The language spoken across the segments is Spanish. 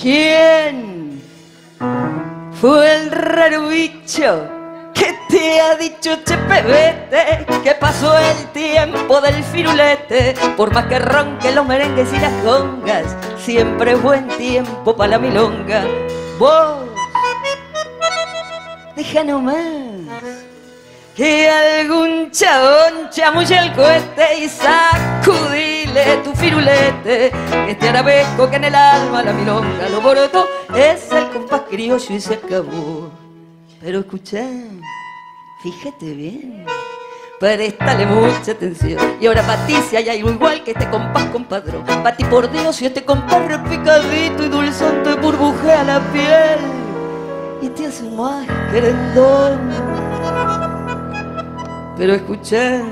¿Quién fue el raro bicho que te ha dicho chepebete que pasó el tiempo del firulete? Por más que ronque los merengues y las congas, siempre es buen tiempo para la milonga. Vos, deja nomás que algún chabón chamulle el cohete y tu firulete. Este arabeco que en el alma la milonga lo borotó es el compás criollo y se acabó. Pero escucha, fíjate bien. Prestale mucha atención. Y ahora si hay algo igual que este compás compadrón. Para ti por Dios y este compás repicadito y dulzante burbujea la piel. Y te hace más querendón. Pero escucha,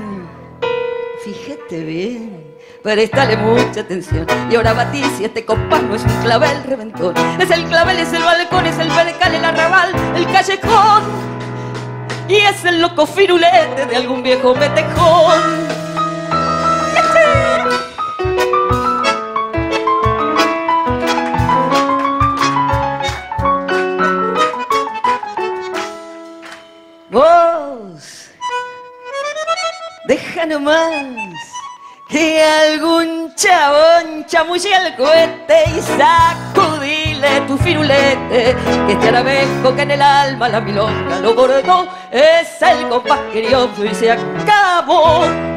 fíjate bien, prestale mucha atención. Y ahora batí si este compás no es un clavel reventón. Es el clavel, es el balcón, es el percal, el arrabal, el callejón. Y es el loco firulete de algún viejo metejón. Vos, deja nomás que algún chabón chamulle el cohete y sacudile tu firulete. Que este arabejo que en el alma la milonga lo bordó es el compás criollo y se acabó.